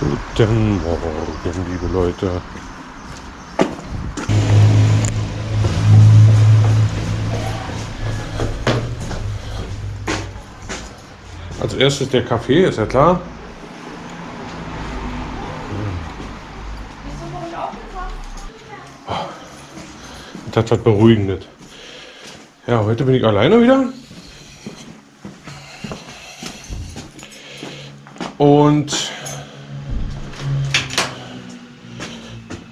Guten Morgen, liebe Leute. Als erstes der Kaffee, ist ja klar. Das hat was Beruhigendes. Ja, heute bin ich alleine wieder. Und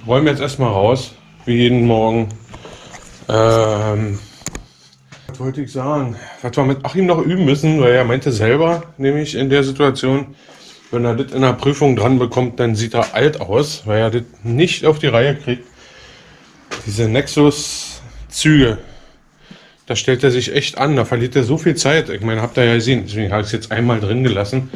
räume jetzt erstmal raus, wie jeden Morgen. Ähm, was wollte ich sagen? Was wir mit Achim noch üben müssen, weil er meinte selber, nämlich in der Situation, wenn er das in der Prüfung dran bekommt, dann sieht er alt aus, weil er das nicht auf die Reihe kriegt. Diese Nexus-Züge, da stellt er sich echt an, da verliert er so viel Zeit. Ich meine, habt ihr ja gesehen, deswegen habe ich es jetzt einmal drin gelassen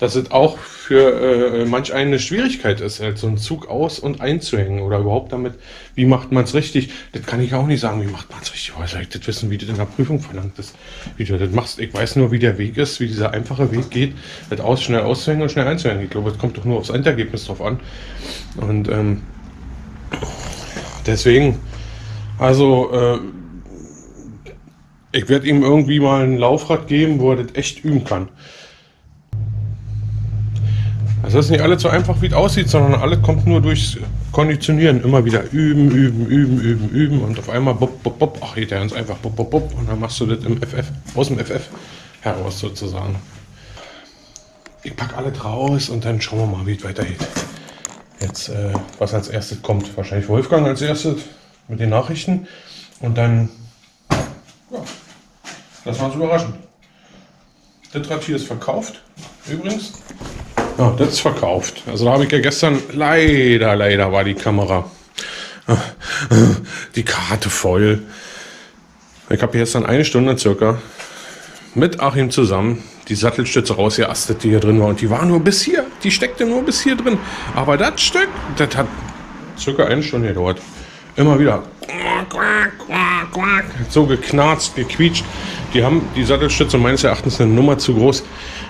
dass es auch für äh, manch eine Schwierigkeit ist, halt so einen Zug aus- und einzuhängen oder überhaupt damit, wie macht man es richtig. Das kann ich auch nicht sagen, wie macht man es richtig. Soll ich das wissen, wie das in der Prüfung verlangt ist, wie du das machst. Ich weiß nur, wie der Weg ist, wie dieser einfache Weg geht, das aus, schnell auszuhängen und schnell einzuhängen. Ich glaube, es kommt doch nur aufs Endergebnis drauf an. Und ähm, deswegen, also äh, ich werde ihm irgendwie mal ein Laufrad geben, wo er das echt üben kann. Also das ist nicht alles so einfach, wie es aussieht, sondern alles kommt nur durchs Konditionieren. Immer wieder üben, üben, üben, üben, üben und auf einmal bop, bop, bop. Ach, geht ja ganz einfach bop, bop, bop. Und dann machst du das im FF, aus dem FF heraus sozusagen. Ich packe alles raus und dann schauen wir mal, wie es weitergeht. Jetzt, äh, was als erstes kommt. Wahrscheinlich Wolfgang als erstes mit den Nachrichten. Und dann, ja, das war uns überraschend. Das Rad hier ist verkauft, übrigens. Ja, das ist verkauft. Also da habe ich ja gestern, leider, leider war die Kamera, die Karte voll. Ich habe gestern eine Stunde circa mit Achim zusammen die Sattelstütze rausgeastet, die hier drin war. Und die war nur bis hier. Die steckte nur bis hier drin. Aber das Stück, das hat circa eine Stunde gedauert. Immer wieder so geknarzt, gequietscht. Die haben die Sattelstütze meines Erachtens eine Nummer zu groß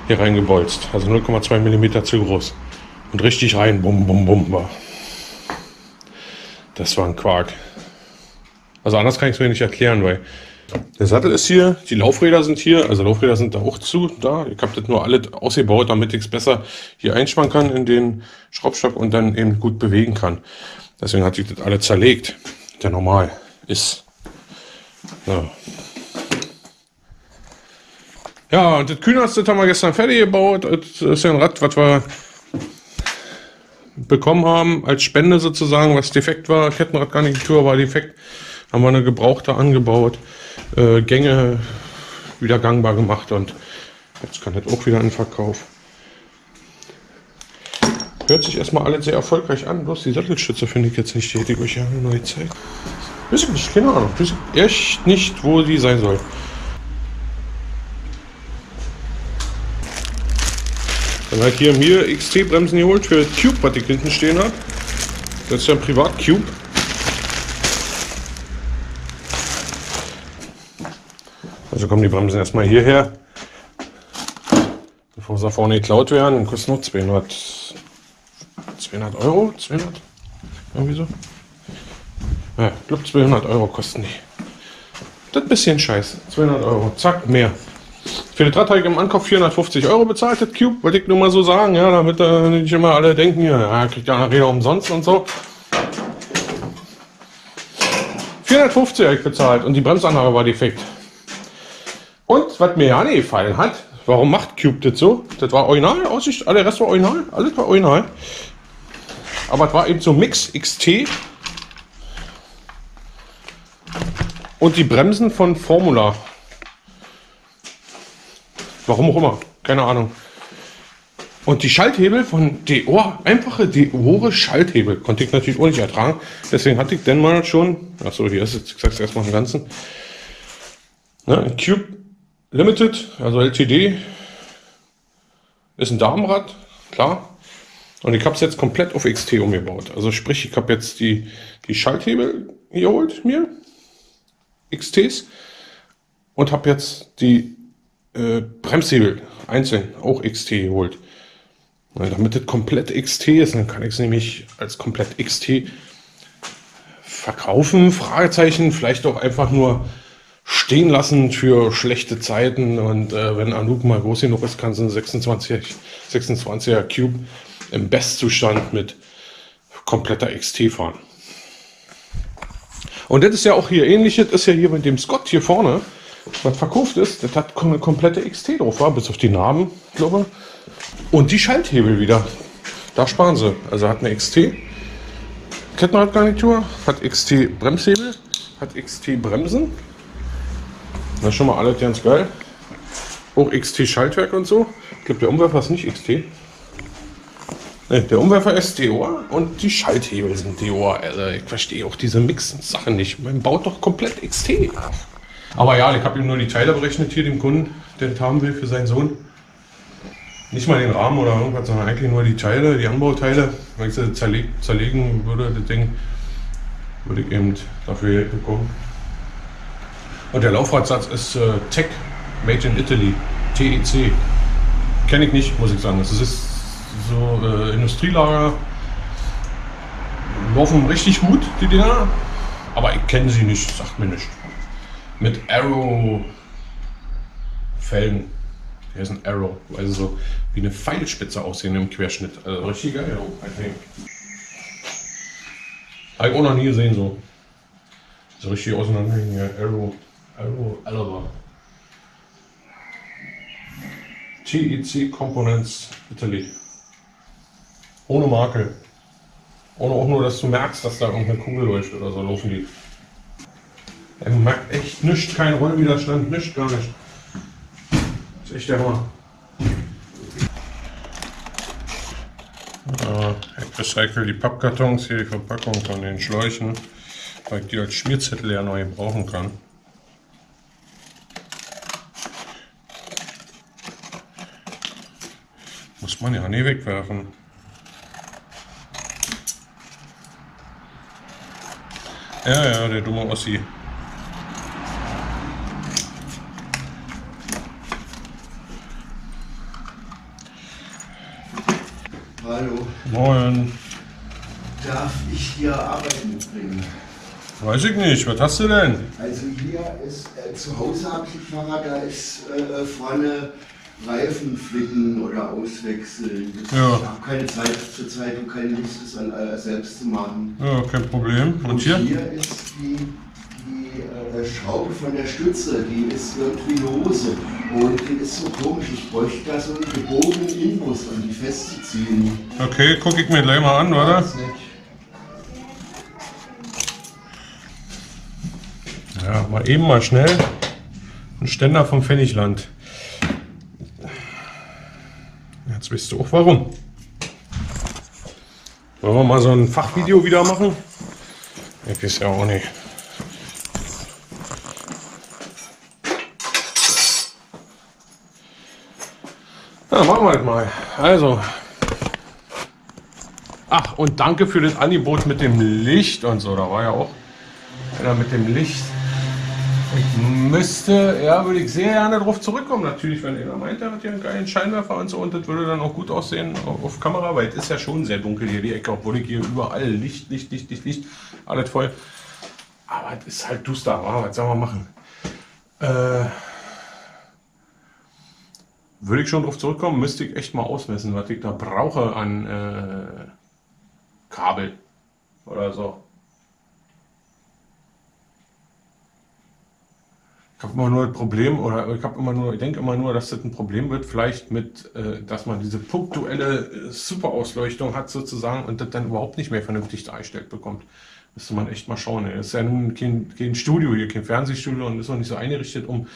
hier reingebolzt. Also 0,2 mm zu groß. Und richtig rein, bum, bum, bum war. Das war ein Quark. Also anders kann ich es mir nicht erklären, weil der Sattel ist hier, die Laufräder sind hier, also Laufräder sind da auch zu, da. Ich habe das nur alle ausgebaut, damit ich es besser hier einspannen kann in den Schraubstock und dann eben gut bewegen kann. Deswegen hat sich das alle zerlegt, der normal ist. Ja. Ja, und das Kühnerste haben wir gestern fertig gebaut. Das ist ja ein Rad, was wir bekommen haben als Spende sozusagen, was defekt war. Kettenradgarnitur war defekt. Haben wir eine gebrauchte angebaut. Äh, Gänge wieder gangbar gemacht und jetzt kann das auch wieder in Verkauf. Hört sich erstmal alles sehr erfolgreich an, bloß die Sattelstütze finde ich jetzt nicht, die hätte ich euch ja eine neue Zeit. Weiß ich nicht, keine Ahnung. Weiß echt nicht, wo die sein soll. Dann habe ich hier mir XT-Bremsen geholt für Cube, was ich hinten stehen habe. Das ist ja ein Privat-Cube. Also kommen die Bremsen erstmal hierher. Bevor sie vorne geklaut werden, dann kostet noch 200, 200 Euro. 200? Irgendwie so. Ja, ich glaube 200 Euro kosten die. Das ist ein bisschen scheiße. 200 Euro. Zack, mehr. Für habe ich im Ankauf 450 Euro bezahlt, das Cube, wollte ich nur mal so sagen, ja, damit äh, nicht immer alle denken, ja, kriegt ja nachher umsonst und so. 450 habe ich bezahlt und die Bremsanlage war defekt. Und was mir ja nicht gefallen hat, warum macht Cube das so? Das war original, Aussicht, alle Rest war original, alles war original. Aber es war eben so Mix XT. Und die Bremsen von Formula Warum auch immer. Keine Ahnung. Und die Schalthebel von Deor, einfache Deore Schalthebel, konnte ich natürlich auch nicht ertragen. Deswegen hatte ich denn mal schon, achso, hier ist es, ich sag's erstmal im Ganzen. Ne, Cube Limited, also LTD, ist ein Damenrad, klar. Und ich habe es jetzt komplett auf XT umgebaut. Also sprich, ich habe jetzt die, die Schalthebel geholt mir, XTs, und habe jetzt die äh, Bremshebel einzeln, auch XT geholt. Und damit das komplett XT ist, dann kann ich es nämlich als komplett XT verkaufen, Fragezeichen, vielleicht auch einfach nur stehen lassen für schlechte Zeiten und äh, wenn Anouk mal groß genug ist, kann sie einen 26, 26er Cube im Bestzustand mit kompletter XT fahren. Und das ist ja auch hier ähnlich, das ist ja hier mit dem Scott hier vorne, was verkauft ist, das hat eine komplette XT drauf, war, bis auf die Narben, glaube ich. Und die Schalthebel wieder, da sparen sie. Also hat eine XT Kettenradgarnitur, hat XT Bremshebel, hat XT Bremsen. Das ist schon mal alles ganz geil. Auch XT Schaltwerk und so. Ich glaube, der Umwerfer ist nicht XT. Ne, der Umwerfer ist Deor und die Schalthebel sind Deor. Also ich verstehe auch diese Mixen-Sachen nicht. Man baut doch komplett XT. Aber ja, ich habe ihm nur die Teile berechnet hier, dem Kunden, der das haben will für seinen Sohn. Nicht mal den Rahmen oder irgendwas, sondern eigentlich nur die Teile, die Anbauteile. Wenn ich sie zerleg zerlegen würde, das Ding, würde ich eben dafür Geld bekommen. Und der Laufradsatz ist äh, Tech Made in Italy, TEC. Kenne ich nicht, muss ich sagen. Es ist so äh, Industrielager laufen richtig gut, die Dinger. Aber ich kenne sie nicht, sagt mir nicht. Mit Arrow Felgen. Hier ist ein Arrow, weil sie so wie eine Pfeilspitze aussehen im Querschnitt. Also richtig geil, I think. Habe ich auch noch nie gesehen so. So richtig auseinanderhängen, Arrow, Arrow, Alaba. TEC Components Italy. Ohne Makel. Ohne auch nur, dass du merkst, dass da irgendeine Kugel läuft oder so laufen die. Er merkt echt nichts, kein Rollwiderstand, nichts, gar nicht. Das ist echt der Hammer. Ja, ich recycle die Pappkartons, hier die Verpackung von den Schläuchen, weil ich die als Schmierzettel ja neu brauchen kann. Muss man ja nie wegwerfen. Ja, ja, der dumme Ossi. Hallo, Moin. darf ich hier Arbeit mitbringen? Weiß ich nicht, was hast du denn? Also hier ist, äh, zu Hause habe ich ein Fahrrad, da ist äh, vorne Reifen flicken oder auswechseln. Ja. Ich habe keine Zeit zur Zeit und keine Lust, das an, äh, selbst zu machen. Ja, kein Problem. Und hier? Hier ist die, die äh, Schraube von der Stütze, die ist irgendwie lose und die ist so komisch. Ich bräuchte da so einen gebogenen Inbus, um die festzuziehen. Okay, guck ich mir gleich mal an, oder? Ja, mal eben mal schnell. Ein Ständer vom Pfennigland. Jetzt weißt du auch warum. Wollen wir mal so ein Fachvideo wieder machen? Ich weiß ja auch nicht. Ja, machen wir das mal. Also. Ach, und danke für das Angebot mit dem Licht und so. Da war ja auch einer mit dem Licht. Ich müsste, ja, würde ich sehr gerne darauf zurückkommen. Natürlich, wenn einer meint, er hat hier einen geilen Scheinwerfer und so und das würde dann auch gut aussehen auf, Kamera, weil es ist ja schon sehr dunkel hier die Ecke, obwohl ich hier überall Licht, Licht, Licht, Licht, Licht, alles voll. Aber es ist halt duster, wa? was soll man machen? Äh, würde ich schon darauf zurückkommen, müsste ich echt mal ausmessen, was ich da brauche an äh, Kabel oder so. Ich habe immer nur das Problem, oder ich habe immer nur, ich denke immer nur, dass das ein Problem wird, vielleicht mit, äh, dass man diese punktuelle äh, Superausleuchtung hat sozusagen und das dann überhaupt nicht mehr vernünftig dargestellt bekommt. Müsste man echt mal schauen. Das ist ja nun kein, kein Studio hier, kein Fernsehstudio und ist auch nicht so eingerichtet, um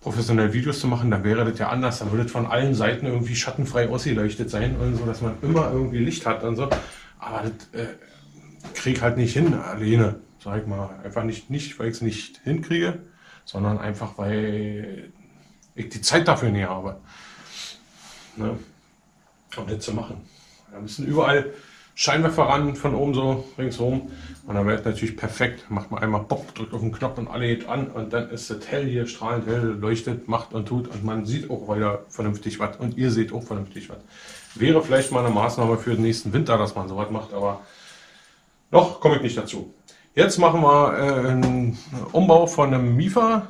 professionell Videos zu machen. Dann wäre das ja anders. Dann würde das von allen Seiten irgendwie schattenfrei ausgeleuchtet sein und so, dass man immer irgendwie Licht hat und so. Aber das äh, krieg halt nicht hin alleine, sag ich mal. Einfach nicht, nicht weil ich es nicht hinkriege, sondern einfach, weil ich die Zeit dafür nicht habe. Ne? Um das zu machen. Da müssen überall Scheinwerfer ran von oben so ringsrum. Und dann wird natürlich perfekt. Macht man einmal Bock, drückt auf den Knopf und alle geht an und dann ist das hell hier, strahlend hell, leuchtet, macht und tut und man sieht auch wieder vernünftig was und ihr seht auch vernünftig was. Wäre vielleicht mal eine Maßnahme für den nächsten Winter, dass man sowas macht, aber noch komme ich nicht dazu. Jetzt machen wir äh, einen Umbau von einem Mifa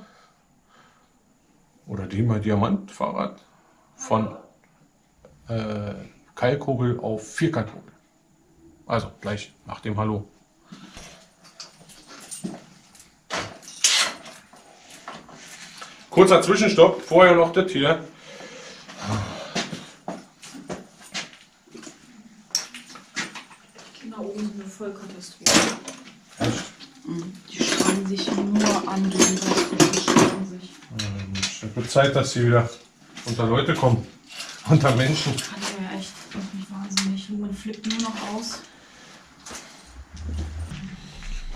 oder dem Diamant-Fahrrad von äh, Keilkurbel auf Vierkantkurbel. Also gleich nach dem Hallo. Kurzer Zwischenstopp, vorher noch das hier. Die Kinder oben sind eine Vollkatastrophe. Mhm. Die schreien sich nur an gegenseitig. Die schreien sich. Es wird Zeit, dass sie wieder unter Leute kommen. Unter Menschen. Ja echt irgendwie wahnsinnig. Man flippt nur noch aus.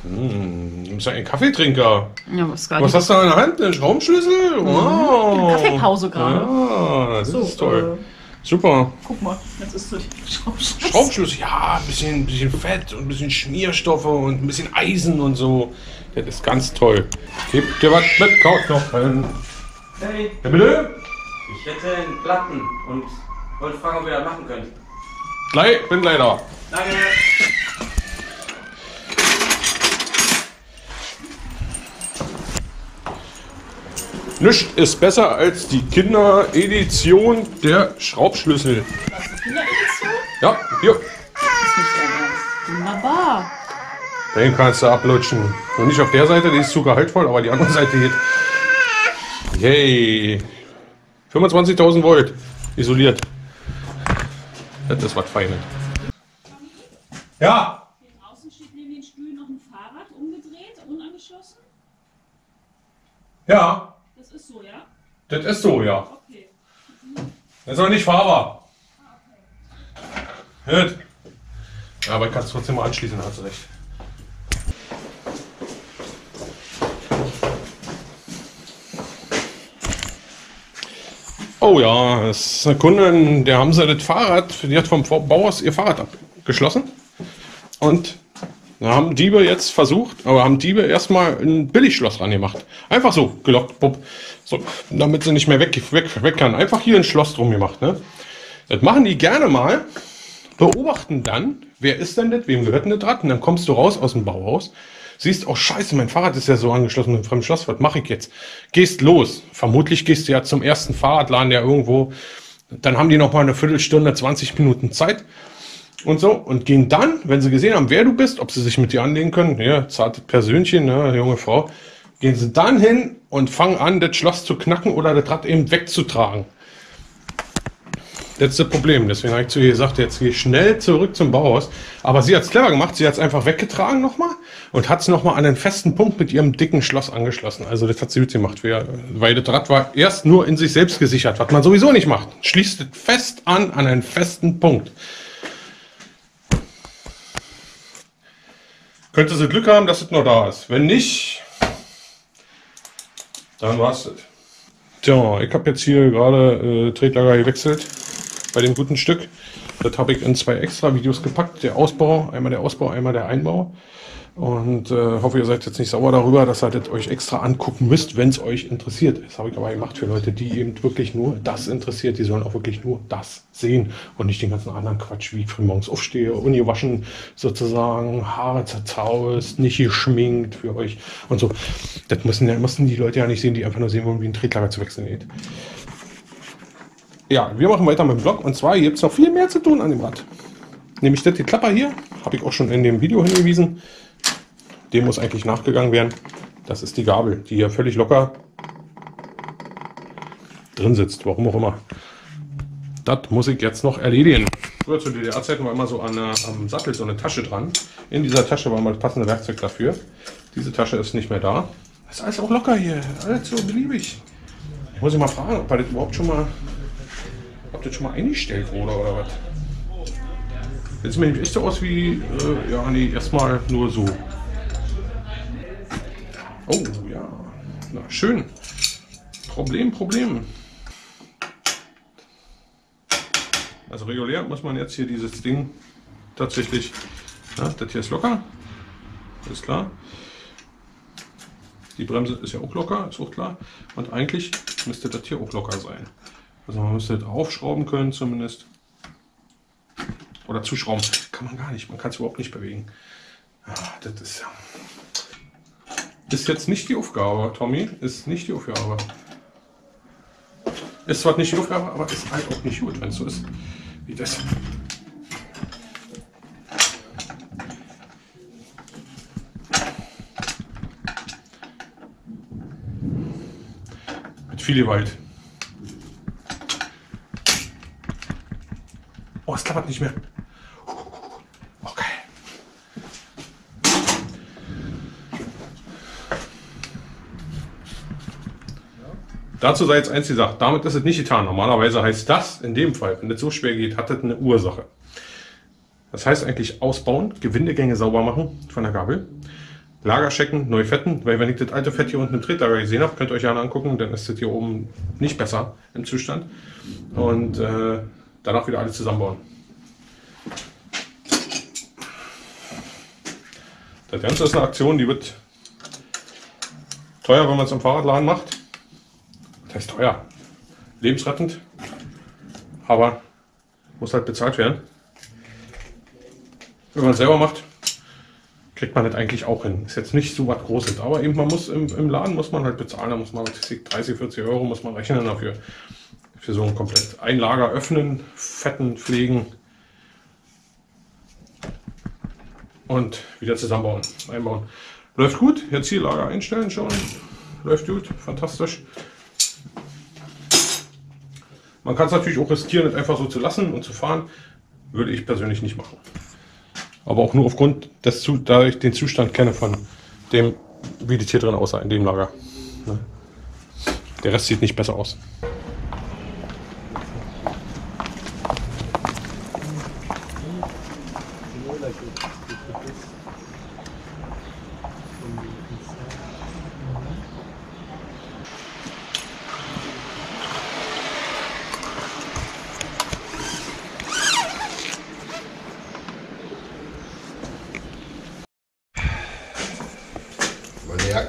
Hm, du bist ja ein Kaffeetrinker. Ja, was geil. Was hast du in der Hand? Einen Schraubenschlüssel? Wow. Kaffeepause gerade. Ja, das So, ist toll. äh, Super. Guck mal, jetzt ist es Schraubschluss. Schraubenschlüssel, ja, ein bisschen, ein bisschen Fett und ein bisschen Schmierstoffe und ein bisschen Eisen und so. Das ist ganz toll. Gib dir was mit Kauknochen. Hey, Ja, bitte? ich hätte einen Platten und wollte fragen, ob ihr das machen könnt. Gleich, bin gleich da. Danke. Nichts ist besser als die Kinderedition der Schraubschlüssel. Das ist Kinderedition? Ja, hier. Das ist nicht. Wunderbar. Den kannst du ablutschen. Und nicht auf der Seite, die ist zu gehaltvoll, aber die andere Seite geht. Yay. 25.000 Volt. Isoliert. Das ist was Feines. Ja. Hier draußen steht neben den Stühlen noch ein Fahrrad, umgedreht, unangeschlossen. Ja. Das ist so, ja? Das ist so, ja. Okay. Das ist aber nicht fahrbar. Gut. Ja, aber ich kann es trotzdem mal anschließen, hast du recht. Oh ja, das ist eine Kundin, der haben sie das Fahrrad, die hat vom Bauhaus ihr Fahrrad abgeschlossen. Und da haben Diebe jetzt versucht, aber haben Diebe erstmal ein Billigschloss rangemacht. Einfach so, gelockt, bupp. So, damit sie nicht mehr weg, weg, weg kann. Einfach hier ein Schloss drum gemacht. Ne? Das machen die gerne mal, beobachten dann, wer ist denn das, wem gehört denn das Rad? Und dann kommst du raus aus dem Bauhaus, siehst, oh scheiße, mein Fahrrad ist ja so angeschlossen mit einem fremden Schloss, was mache ich jetzt? Gehst los. Vermutlich gehst du ja zum ersten Fahrradladen, der irgendwo, dann haben die noch mal eine Viertelstunde, 20 Minuten Zeit und so und gehen dann, wenn sie gesehen haben, wer du bist, ob sie sich mit dir anlegen können, ja, zartes Persönchen, ne, junge Frau, gehen sie dann hin und fangen an, das Schloss zu knacken oder das Rad eben wegzutragen. Das Problem. Deswegen habe ich zu ihr gesagt, jetzt gehe ich schnell zurück zum Bauhaus. Aber sie hat es clever gemacht. Sie hat es einfach weggetragen nochmal und hat es nochmal an einen festen Punkt mit ihrem dicken Schloss angeschlossen. Also das hat sie gut gemacht. Weil das Rad war erst nur in sich selbst gesichert, was man sowieso nicht macht. Schließt es fest an, an einen festen Punkt. Könnte sie Glück haben, dass es noch da ist. Wenn nicht, dann war's das. Tja, ich habe jetzt hier gerade äh, Tretlager gewechselt bei dem guten Stück. Das habe ich in zwei extra Videos gepackt. Der Ausbau, einmal der Ausbau, einmal der Einbau. Und äh, hoffe, ihr seid jetzt nicht sauer darüber, dass ihr das euch extra angucken müsst, wenn es euch interessiert. Das habe ich aber gemacht für Leute, die eben wirklich nur das interessiert. Die sollen auch wirklich nur das sehen und nicht den ganzen anderen Quatsch, wie ich früh morgens aufstehe, ungewaschen sozusagen, Haare zerzaust, nicht geschminkt für euch und so. Das müssen, ja- müssen die Leute ja nicht sehen, die einfach nur sehen wollen, wie ein Tretlager zu wechseln geht. Ja, wir machen weiter mit dem Blog und zwar gibt es noch viel mehr zu tun an dem Rad. Nämlich das die Klapper hier, habe ich auch schon in dem Video hingewiesen. Dem muss eigentlich nachgegangen werden. Das ist die Gabel, die hier völlig locker drin sitzt, warum auch immer. Das muss ich jetzt noch erledigen. Früher zu DDR-Zeiten war immer so an der, am Sattel so eine Tasche dran. In dieser Tasche war mal das passende Werkzeug dafür. Diese Tasche ist nicht mehr da. Das ist alles auch locker hier, alles so beliebig. Ich muss ich mal fragen, ob das überhaupt schon mal, ob das schon mal eingestellt wurde oder was. Jetzt sieht mir nämlich echt so aus wie, äh, ja, nee, erstmal nur so. Oh ja, na schön. Problem, Problem. Also regulär muss man jetzt hier dieses Ding tatsächlich. Ja, das hier ist locker. Ist klar. Die Bremse ist ja auch locker, ist auch klar. Und eigentlich müsste das hier auch locker sein. Also man müsste das aufschrauben können zumindest. Oder zuschrauben. Kann man gar nicht. Man kann es überhaupt nicht bewegen. Ah, das ist, ist jetzt nicht die Aufgabe, Tommy. Ist nicht die Aufgabe. Ist zwar nicht die Aufgabe, aber ist halt auch nicht gut, wenn es so ist wie das. Mit viel Gewalt. Oh, es klappert nicht mehr. Dazu sei jetzt eins gesagt, damit ist es nicht getan. Normalerweise heißt das, in dem Fall, wenn es so schwer geht, hat das eine Ursache. Das heißt eigentlich ausbauen, Gewindegänge sauber machen von der Gabel, Lager checken, neu fetten, weil wenn ich das alte Fett hier unten im Tretlager gesehen habe, könnt ihr euch gerne angucken, dann ist das hier oben nicht besser im Zustand. Und äh, danach wieder alles zusammenbauen. Das Ganze ist eine Aktion, die wird teuer, wenn man es im Fahrradladen macht. Das heißt teuer. Lebensrettend. Aber muss halt bezahlt werden. Wenn man es selber macht, kriegt man das eigentlich auch hin. Ist jetzt nicht so was Großes, aber eben man muss im, im Laden muss man halt bezahlen. Da muss man 30, 40 Euro muss man rechnen dafür. Für so ein komplett ein Lager öffnen, fetten, pflegen und wieder zusammenbauen, einbauen. Läuft gut. Jetzt hier Lager einstellen schon. Läuft gut, fantastisch. Man kann es natürlich auch riskieren, es einfach so zu lassen und zu fahren. Würde ich persönlich nicht machen. Aber auch nur aufgrund des, da ich den Zustand kenne von dem, wie das hier drin aussah, in dem Lager. Ne? Der Rest sieht nicht besser aus. Meine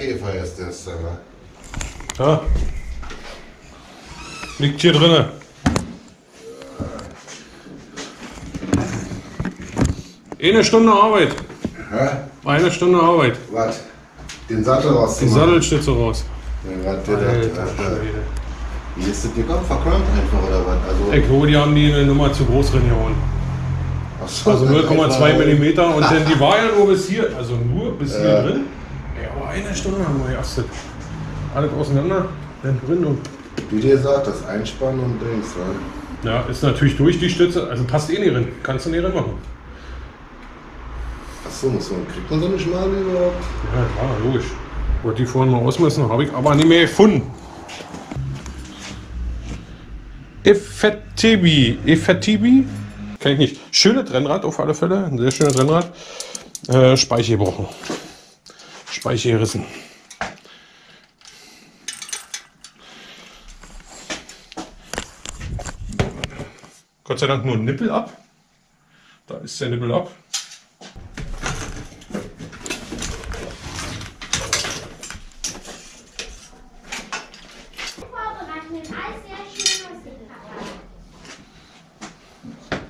Jacke verheißt das, aber. Ja. Liegt hier drinne. Eine Stunde Arbeit. Hä? Eine Stunde Arbeit. Was? Den Sattel Die rauszumachen? Sattelstütze raus. Ja, was, der, Schwede. Wie ist das gekommen? Verkrümmt einfach oder was? Also, Ich glaube, die haben die eine Nummer zu groß drin gehauen. so, Also dann 0,2 einfach- Millimeter und dann die war ja nur bis hier, also nur bis hier Ja. drin. Ja, eine Stunde haben wir geastet. Alles auseinander, dann drin und Wie dir sagt, das Einspannen und Dings. wa? ja, ist natürlich durch die Stütze, also passt eh nicht drin. Kannst du nicht drin machen. Achso, muss man, kriegt man so eine Schmale überhaupt? Ja, klar, logisch. Wollte die vorhin mal ausmessen, habe ich aber nicht mehr gefunden. Effetibi. Effetibi? Kenn ich nicht. Schönes Rennrad auf alle Fälle. Ein sehr schönes Rennrad. Äh, Speiche gebrochen. Speiche gerissen. Gott sei Dank nur ein Nippel ab. Da ist der Nippel ab. vorbereiten, denn alles sehr schön aussieht.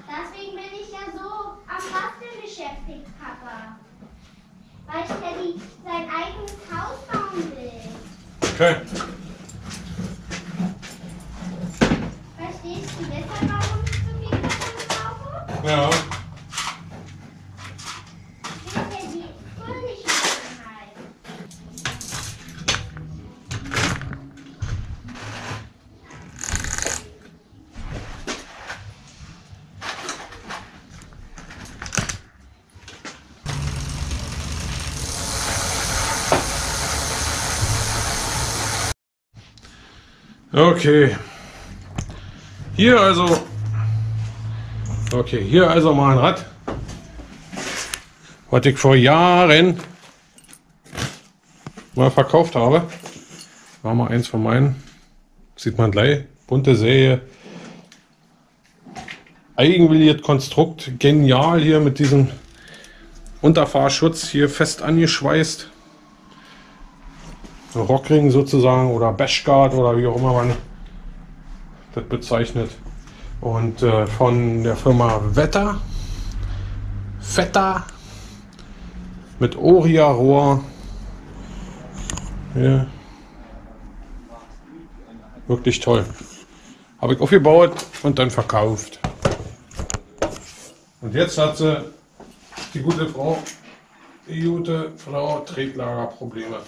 Deswegen bin ich ja so am Basteln beschäftigt, Papa. Weil ich ja die, sein eigenes Haus bauen will. Okay. Verstehst du deshalb, warum ich so viel Karton brauche? Ja. Ich will ja die fröhliche Schönheit. Okay. Hier also. Okay, hier also mal ein Rad. Was ich vor Jahren mal verkauft habe. War mal eins von meinen. Sieht man gleich. Bunte Säge. eigenwilliges Konstrukt. Genial hier mit diesem Unterfahrschutz hier fest angeschweißt. Rockring sozusagen oder Bashguard oder wie auch immer man das bezeichnet. Und äh, von der Firma Wetter, Vetter mit Oria-Rohr. Hier. Wirklich toll. Habe ich aufgebaut und dann verkauft. Und jetzt hat sie die gute Frau, die gute Frau Tretlagerprobleme.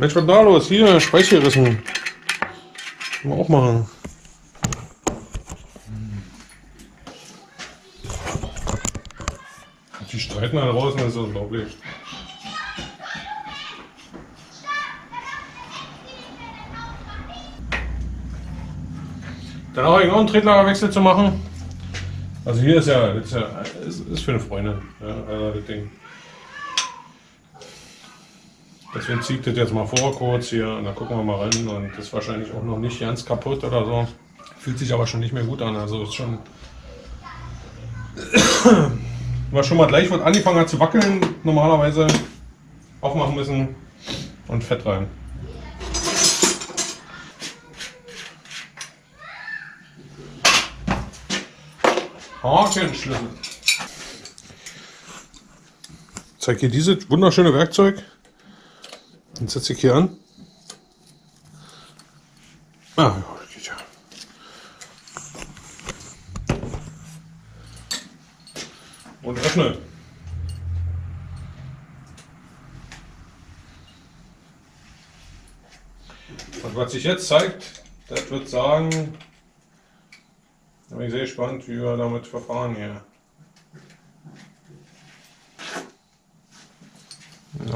Mensch, was da los? Hier, Speicherissen. Können wir auch machen. Die streiten da draußen, das ist unglaublich. Dann noch einen Tretlagerwechsel zu machen. Also hier ist ja, das ist, ja, ist, ist für eine Freundin. Ja, also das Ding. Deswegen zieht das jetzt mal vor kurz hier und dann gucken wir mal rein und das ist wahrscheinlich auch noch nicht ganz kaputt oder so. Fühlt sich aber schon nicht mehr gut an. Also ist schon. War schon mal gleich, wird angefangen hat zu wackeln, normalerweise aufmachen müssen und Fett rein. Hakenschlüssel. Ich zeige hier dieses wunderschöne Werkzeug. Jetzt setze ich hier an. Ah, ja, geht ja. Und öffnen. Und was sich jetzt zeigt, das wird sagen, da bin ich sehr gespannt, wie wir damit verfahren hier.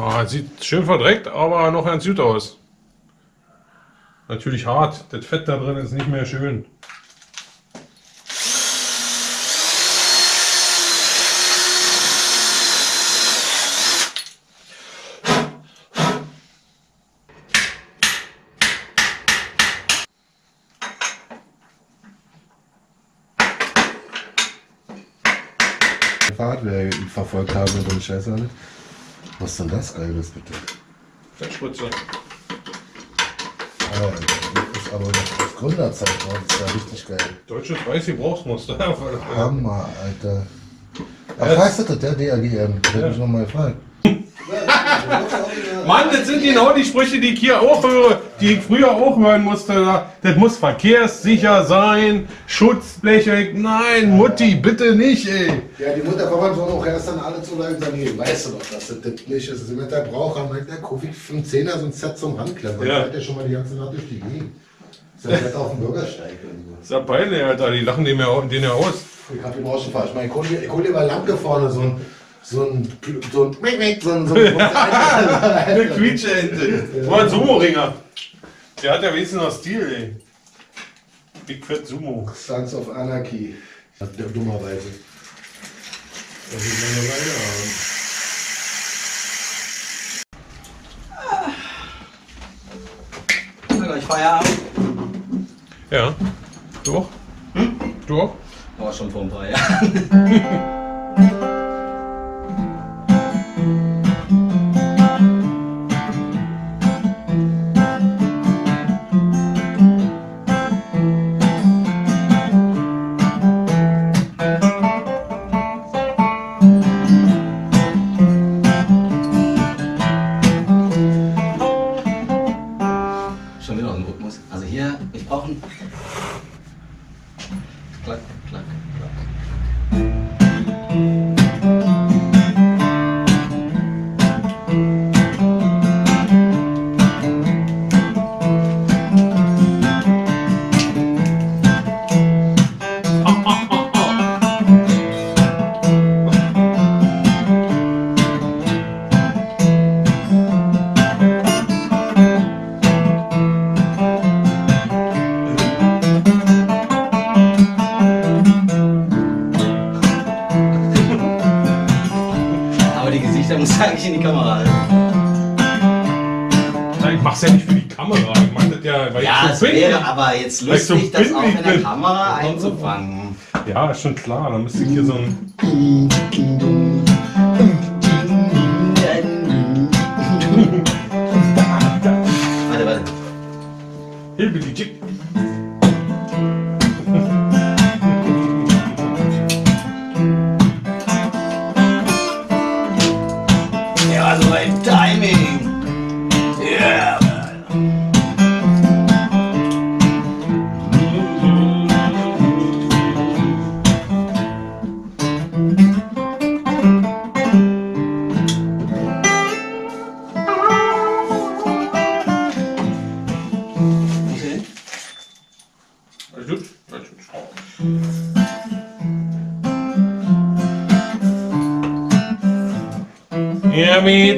Ja, sieht schön verdreckt, aber noch ganz gut aus. Natürlich hart. Das Fett da drin ist nicht mehr schön. Fahrt, ihn verfolgt haben und den Scheiß alle. Was ist denn das Geiles bitte? Fettspritze. Ah, das ist aber noch aus Gründerzeit, oh, das ist ja richtig geil. Deutsches Weiß-Gebrauchsmuster. Hammer, Alter. Ach, heißt das der DRGM? Der hätte ich noch mal gefragt. Mann, das sind genau die Sprüche, die ich hier auch höre, die ich früher auch hören musste. Das muss verkehrssicher sein, Schutzbleche. Nein, Mutti, bitte nicht, ey. Ja, die Mutter kommt dann auch erst dann alle zu leiden sagen, hey, weißt du doch, dass das das nicht ist. Sie mit der Brauch haben, der Kofi für einen Zehner so ein Set zum Handklemmen. Ja. Ja. fährt ja schon mal die ganze Nacht durch die Gegend. Das ist ja auf dem Bürgersteig irgendwo. Das ist ja peinlich, Alter. Die lachen den ja auch- den ja aus. Ich hab ihn auch schon falsch. Ich meine, ich hol dir- mal Lampe vorne so ein, so ein, so ein, so ein, so ein, Eine Quietscheente. War ein Sumo-Ringer. Der hat ja wenigstens noch Stil, ey. Big Fat Sumo. Sons of Anarchy. Dummerweise. Das ist Reihe haben. Ist gleich Feierabend? Ja. Du auch? Du auch? Aber schon vor ein paar Jahren. so lustig, das auch in der. Kamera einzufangen. Ja, ist schon klar. Dann müsste ich hier so ein. Warte, warte. Hillbilly-Chick. Ja,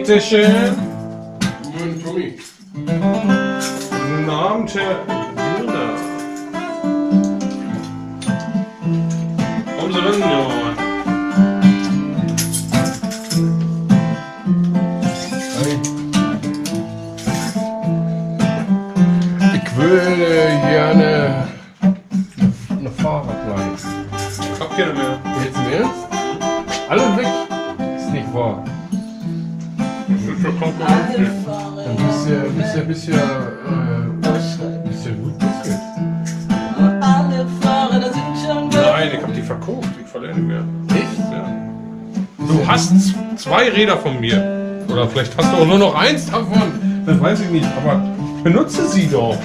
Ja, bitteschön. Moin, Tommy. Guten Abend, Herr Müller. Kommen Sie rein, Junge. Ich würde gerne eine Fahrradleihe. Ich hab keine mehr. Jetzt im Ernst? Alle weg? Ist nicht wahr. Konkurrenz. Dann bist du ja, bist ja, bist ja, äh, bist ja gut schon Nein, ich hab die verkauft. Ich verliere nicht mehr. Echt? Ja. Du hast zwei Räder von mir. Oder vielleicht hast du auch nur noch eins davon. Das weiß ich nicht. Aber benutze sie doch.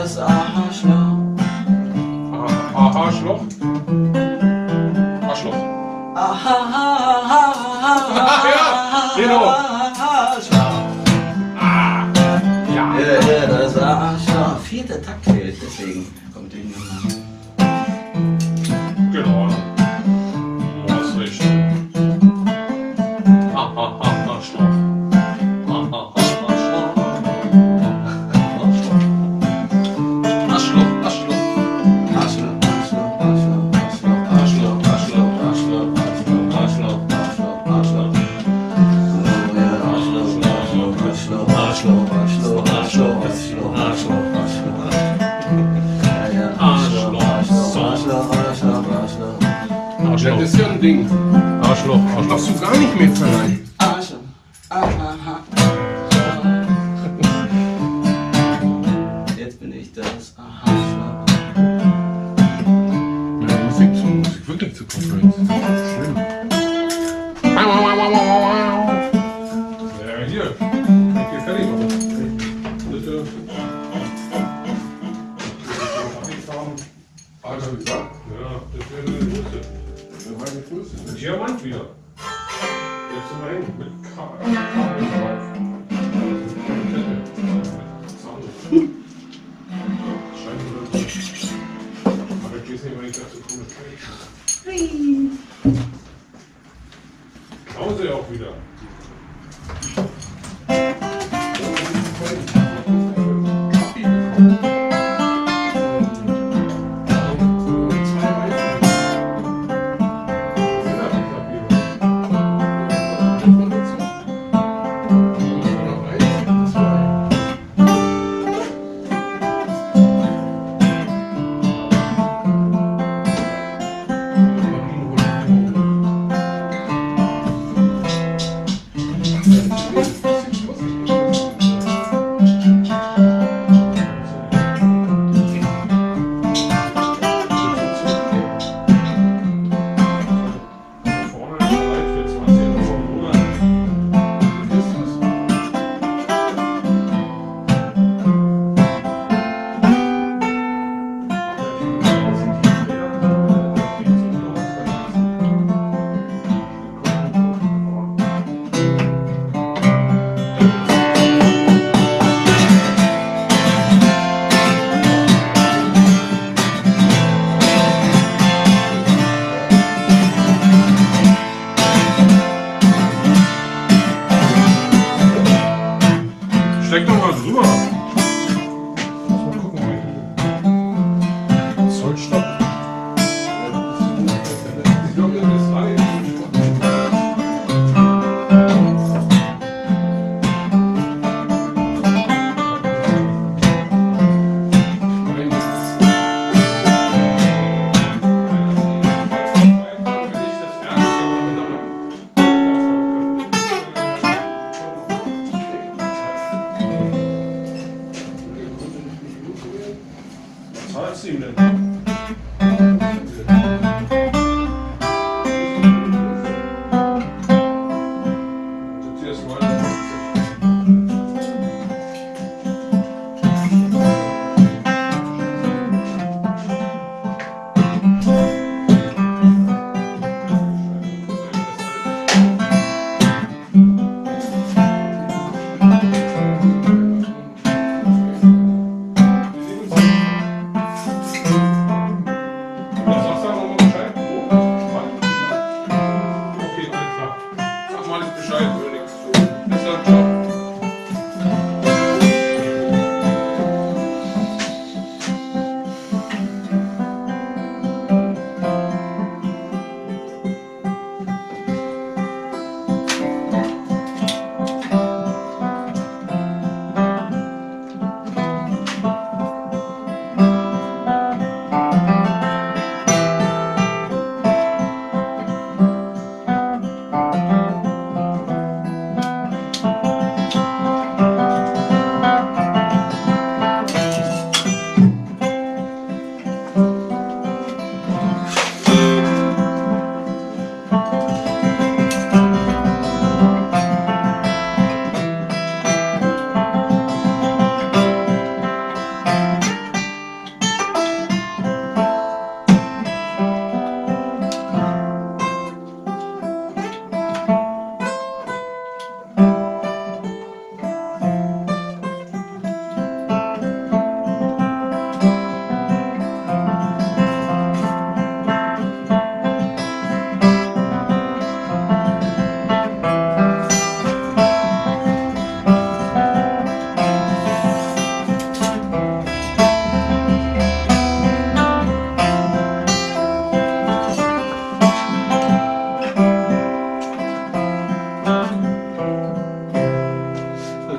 Das Arschloch. Ah, ah, Arschloch. Arschloch. ja, genau. Arschloch.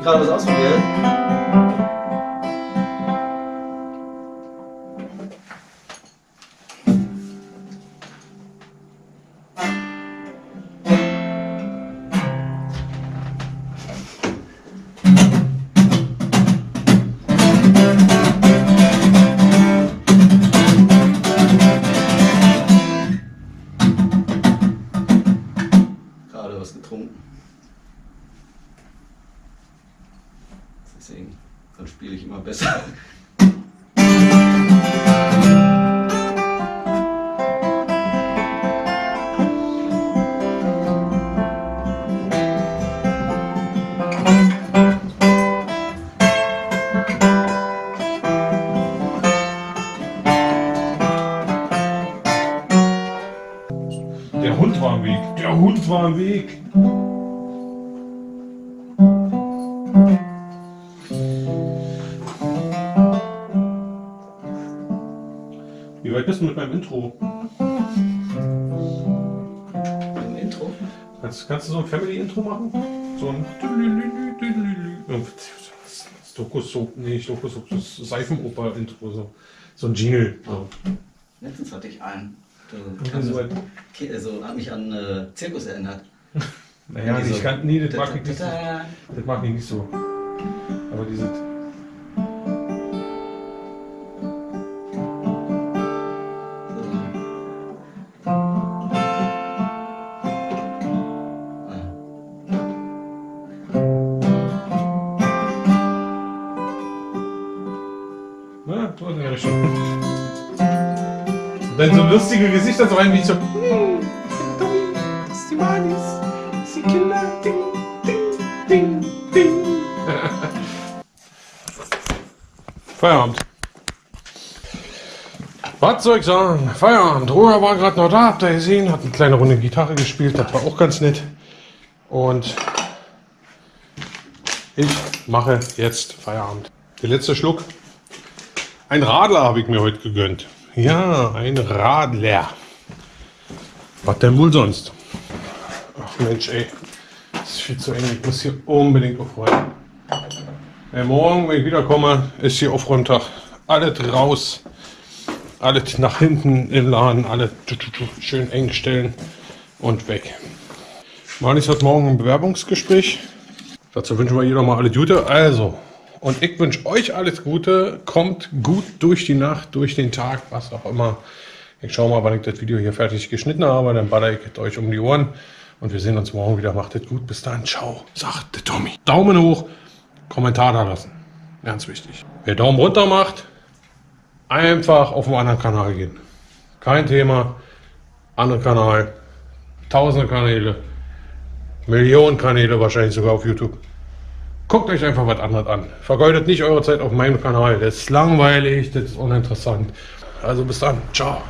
Gerade was ausprobiert? Wie weit bist du mit meinem Intro? Im Intro. Kannst, kannst du so ein Family-Intro machen? So ein. Das Dokus-Soap, nee, nicht Dokus-Soap, das Seifenoper-Intro, so. So ein Jingle. So. Letztens hatte ich einen. So, okay, also hat mich an äh, Zirkus erinnert. Naja, ich kann, nee, das mag ich nicht so. Das mag ich nicht so. Aber diese. Lustige Gesichter so rein wie so. "Hm, ich bin. Feierabend. Was soll ich sagen? Feierabend. Roger war gerade noch da, habt ihr gesehen, hat eine kleine Runde Gitarre gespielt, das war auch ganz nett. Und ich mache jetzt Feierabend. Der letzte Schluck. Ein Radler habe ich mir heute gegönnt. Ja, ein Radler. Was denn wohl sonst? Ach Mensch, ey. Das ist viel zu eng. Ich muss hier unbedingt aufräumen. Ey, morgen, wenn ich wiederkomme, ist hier Aufräumtag. Alles raus. Alles nach hinten im Laden. Alles schön eng stellen und weg. Manis hat morgen ein Bewerbungsgespräch. Dazu wünschen wir ihr noch mal alle Gute. Also, Und ich wünsche euch alles Gute. Kommt gut durch die Nacht, durch den Tag, was auch immer. Ich schaue mal, wann ich das Video hier fertig geschnitten habe. Dann baller ich euch um die Ohren. Und wir sehen uns morgen wieder. Macht es gut. Bis dann. Ciao. Sagt der Tommy. Daumen hoch. Kommentar da lassen. Ganz wichtig. Wer Daumen runter macht, einfach auf einen anderen Kanal gehen. Kein Thema. Anderer Kanal. Tausende Kanäle. Millionen Kanäle wahrscheinlich sogar auf YouTube. Guckt euch einfach was anderes an. Vergeudet nicht eure Zeit auf meinem Kanal. Das ist langweilig, das ist uninteressant. Also bis dann. Ciao.